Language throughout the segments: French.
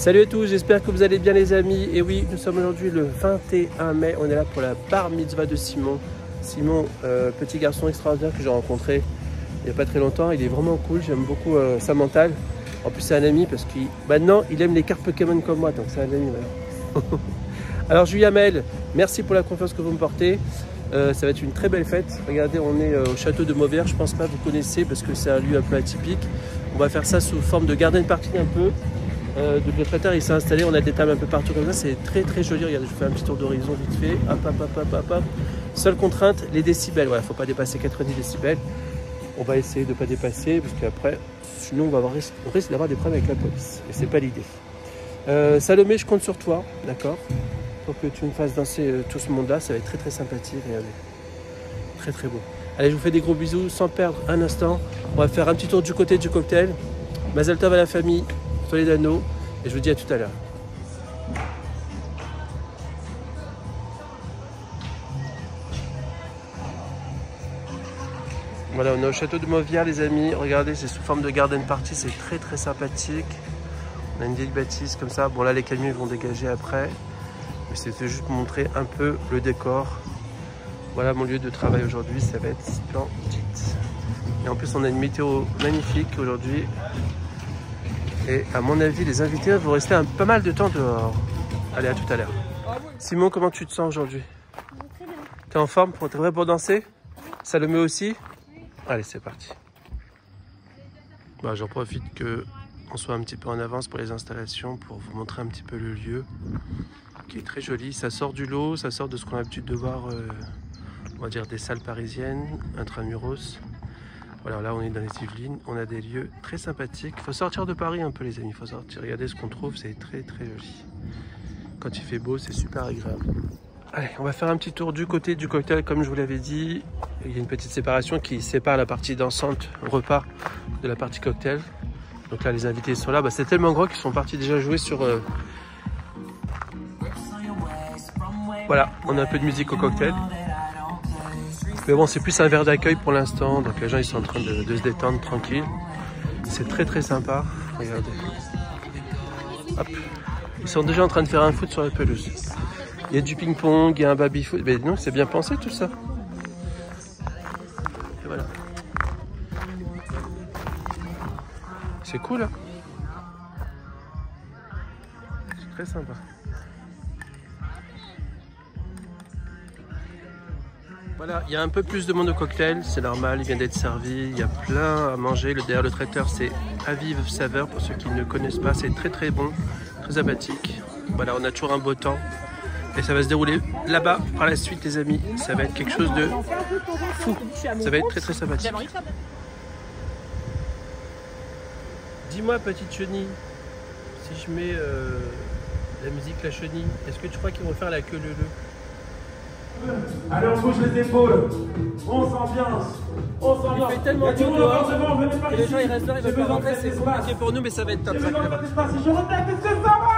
Salut à tous, j'espère que vous allez bien les amis. Et oui, nous sommes aujourd'hui le 21 mai, on est là pour la bar mitzvah de Simon. Simon, euh, petit garçon extraordinaire que j'ai rencontré il n'y a pas très longtemps, il est vraiment cool, j'aime beaucoup euh, sa mentale. En plus c'est un ami parce qu'il maintenant il aime les cartes Pokémon comme moi, donc c'est un ami. Alors Julia Mel, merci pour la confiance que vous me portez. Euh, ça va être une très belle fête. Regardez, on est au château de Mauvert. Je pense pas que vous connaissez parce que c'est un lieu un peu atypique. On va faire ça sous forme de garden party un peu. Euh, donc le traiteur il s'est installé, on a des tables un peu partout comme ça, c'est très très joli. Regardez, je fais un petit tour d'horizon vite fait. Hop, hop, hop, hop, hop, Seule contrainte, les décibels. Voilà, faut pas dépasser 90 décibels. On va essayer de pas dépasser parce qu'après, sinon on, va avoir, on risque d'avoir des problèmes avec la police. Et c'est pas l'idée. Euh, Salomé, je compte sur toi, d'accord? Pour que tu me fasses danser euh, tout ce monde-là, ça va être très très sympathique. Regardez. Très très beau. Allez, je vous fais des gros bisous sans perdre un instant. On va faire un petit tour du côté du cocktail. Mazel tov à la famille, d'anneau et je vous dis à tout à l'heure. Voilà, on est au château de Mauvière, les amis. Regardez, c'est sous forme de garden party, c'est très très sympathique. On a une vieille bâtisse comme ça. Bon, là, les camions vont dégager après. Mais c'était juste pour montrer un peu le décor. Voilà mon lieu de travail aujourd'hui, ça va être splendide. Et en plus, on a une météo magnifique aujourd'hui. Et à mon avis, les invités vont rester un, pas mal de temps dehors. Allez, à tout à l'heure. Simon, comment tu te sens aujourd'hui? T'es en forme? Pour, T'es vrai pour danser? Ça le aussi? Allez, c'est parti. Bah, J'en profite que on soit un petit peu en avance pour les installations pour vous montrer un petit peu le lieu qui est très joli. Ça sort du lot, ça sort de ce qu'on a l'habitude de voir, euh, on va dire des salles parisiennes, intramuros. Voilà, là on est dans les Yvelines, on a des lieux très sympathiques. Il faut sortir de Paris un peu les amis, il faut sortir, regardez ce qu'on trouve, c'est très très joli. Quand il fait beau, c'est super agréable. Allez, on va faire un petit tour du côté du cocktail, comme je vous l'avais dit. Il y a une petite séparation qui sépare la partie dansante, repas, de la partie cocktail. Donc là, les invités sont là. Bah, c'est tellement gros qu'ils sont partis déjà jouer sur... Euh, voilà, on a un peu de musique au cocktail. Mais bon, c'est plus un verre d'accueil pour l'instant. Donc les gens, ils sont en train de, se détendre tranquille. C'est très très sympa. Regardez. Hop. Ils sont déjà en train de faire un foot sur la pelouse. Il y a du ping-pong, il y a un baby-foot. Mais non, c'est bien pensé tout ça. Et voilà. C'est cool, hein C'est très sympa. Voilà, il y a un peu plus de monde au cocktail, c'est normal, il vient d'être servi, il y a plein à manger. Le, derrière le traiteur, c'est Aviv Saveur, pour ceux qui ne connaissent pas, c'est très très bon, très abatique. Voilà, on a toujours un beau temps. Et ça va se dérouler là-bas par la suite, les amis. Ça va être quelque chose de fou. Ça va être très très sympathique. Dis-moi, petite chenille, si je mets euh, la musique La Chenille, est-ce que tu crois qu'ils vont faire la queue le le Allez, on bouge les épaules. On s'ambiance. On s'ambiance. Il fait tellement chaud dehors que les gens ils restent là, ils veulent pas rentrer. C'est compliqué pour nous, mais ça va être top. Ça, je répète, est-ce que ça va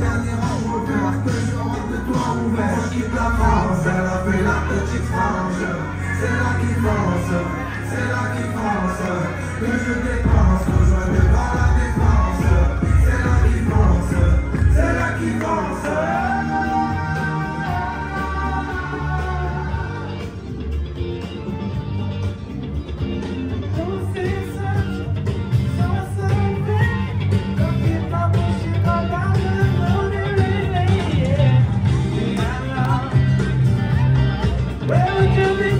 dernier Que je rentre de toi ouvert Je quitte la elle a fait la petite frange. C'est là qui pense, c'est là qui pense Que je dépense Where would you be?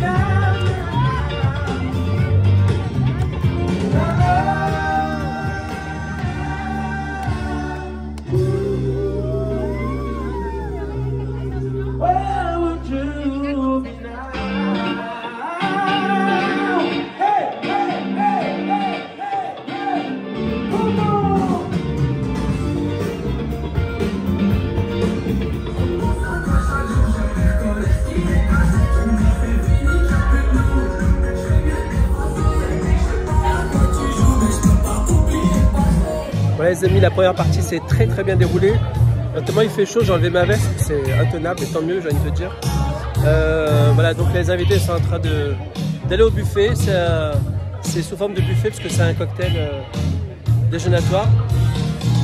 Voilà les amis, la première partie s'est très très bien déroulée. Notamment il fait chaud, j'ai enlevé ma veste, c'est intenable, et tant mieux, j'ai envie de te dire. Euh, voilà, donc les invités sont en train d'aller au buffet. C'est sous forme de buffet parce que c'est un cocktail euh, déjeunatoire.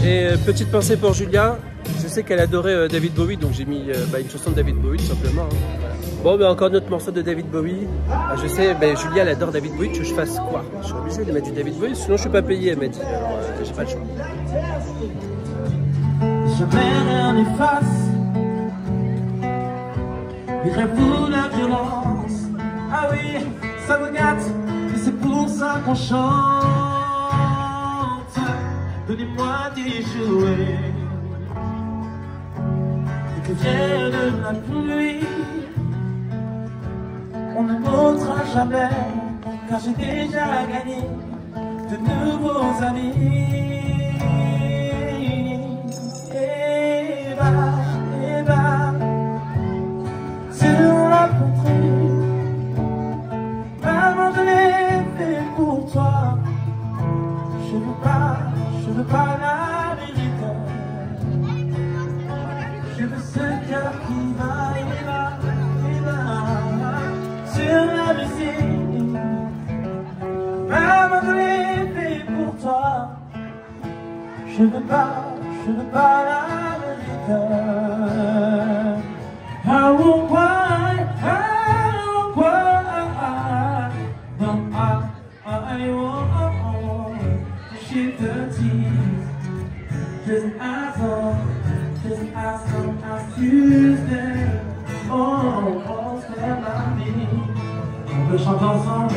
Et euh, petite pensée pour Julia, je sais qu'elle adorait euh, David Bowie, donc j'ai mis euh, bah, une chanson de David Bowie tout simplement. hein. Bon, ben encore notre morceau de David Bowie. Ah, je sais, ben, Julia elle adore David Bowie, tu veux que je fasse quoi? Je suis obligé de mettre du David Bowie, sinon je suis pas payé, elle m'a dit. Alors euh, j'ai pas le choix. Jamais rien ou la violence? Ah oui, ça me gâte, et c'est pour ça qu'on chante. Donnez-moi des jouets et que vienne la pluie. On ne montrera jamais, car j'ai déjà gagné de nouveaux amis. Eva, Eva, sur la poitrine. Maman, je l'ai fait pour toi. Je veux pas, je veux pas l'américain. Should've bought, should've bought all the I won't want, I won't I, I won't Shoot the teeth Just as on, just as Tuesday. Oh, on se lève la vie On peut chanter ensemble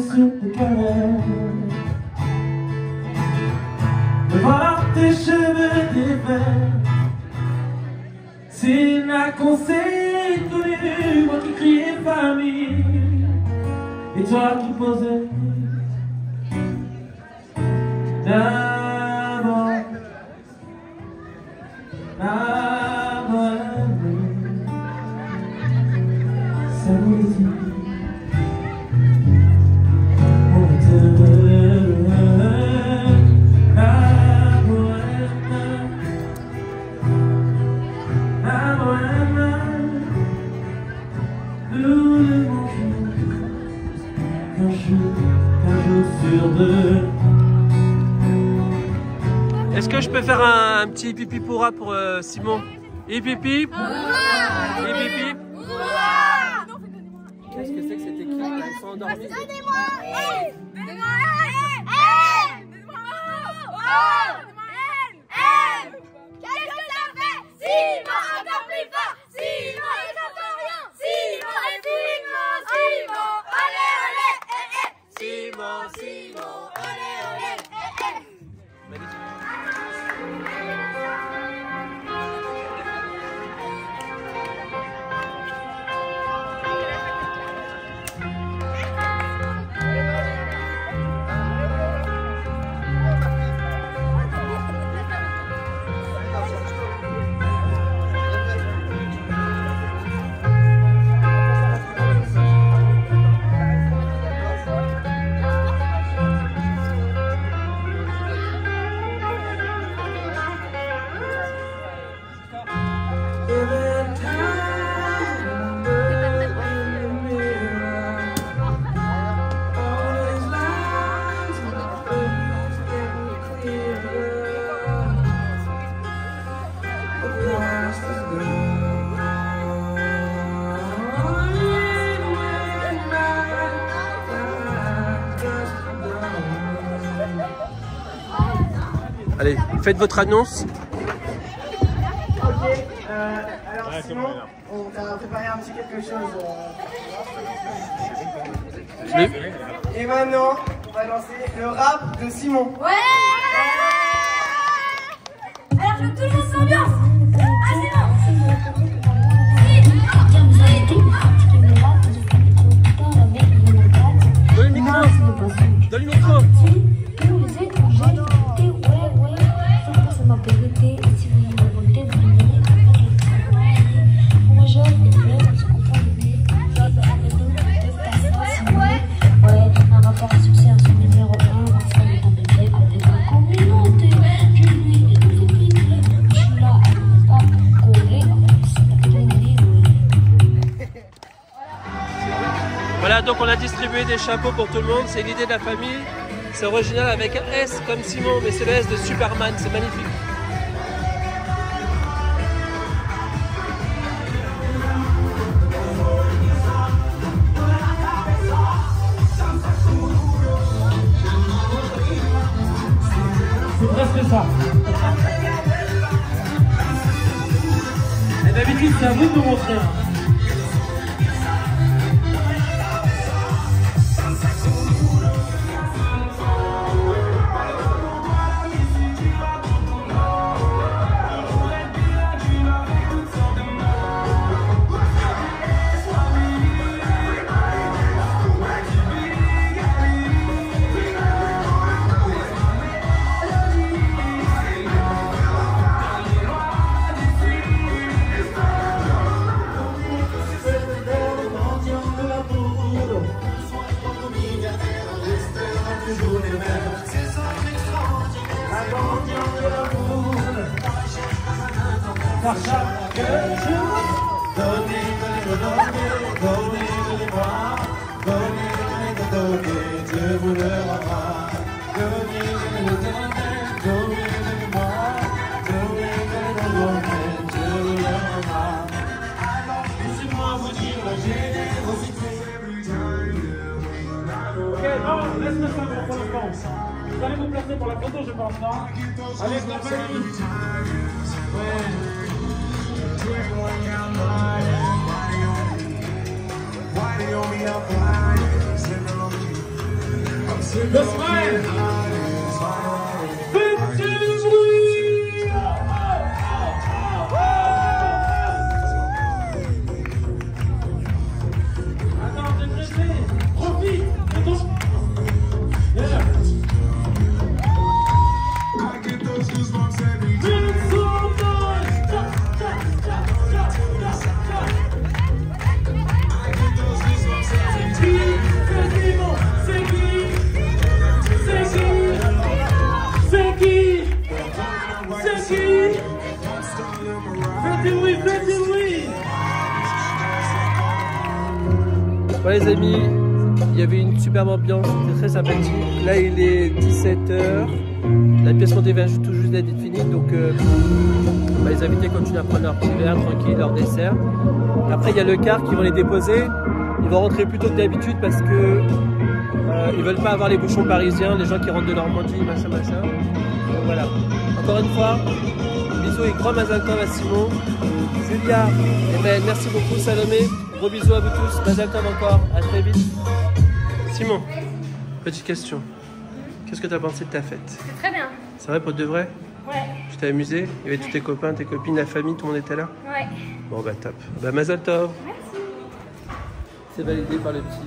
Sur canaux. Me voilà tes cheveux défaits. C'est là qu'on s'est connu, moi qui criais famille, et toi qui posais d'abord, d'abord, faire un, un petit pipi pourra pour euh, Simon. Hip hip hip Hip hip hip Qu'est-ce que c'est que cette équipe? Là Ils sont endormis. Donnez-moi. Donnez-moi Allez, faites votre annonce. Ok, euh, alors Simon, on t'a préparé un petit quelque chose. euh. Et maintenant, on va lancer le rap de Simon. Ouais Alors je veux le monde s'ambiance Ah c'est bon Donne le micro. Donne le micro. Voilà, donc on a distribué des chapeaux pour tout le monde. C'est l'idée de la famille. C'est original avec un S comme Simon, mais c'est le S de Superman. C'est magnifique. Ça. Et d'habitude, c'est à vous de nous montrer. Non, laisse-le ça pour l'instant. Vous allez vous placer pour la photo, je pense, non Avec la. Ouais. Le smile Voilà les amis, il y avait une superbe ambiance, c'était très sympathique. Là il est 17h, la pièce montée vient d'être donc euh, bah, les invités continuent à prendre leur petit verre, tranquille, leur dessert. Après il y a le car qui vont les déposer, ils vont rentrer plus tôt que d'habitude parce que euh, ils veulent pas avoir les bouchons parisiens, les gens qui rentrent de Normandie, machin machin. Donc voilà, encore une fois, bisous et grand Mazal Tov à Simon. Julia, eh ben, merci beaucoup Salomé. Gros bisous à vous tous. Mazal Tov encore. À très vite. Simon, petite question. Qu'est-ce que tu as pensé de ta fête? C'est très bien. C'est vrai pour de vrai Ouais, Tu t'es amusé Il y avait tous tes copains, tes copines, la famille, tout le monde était là ouais. Bon bah top. Bah Mazal Tov. C'est validé par le petit.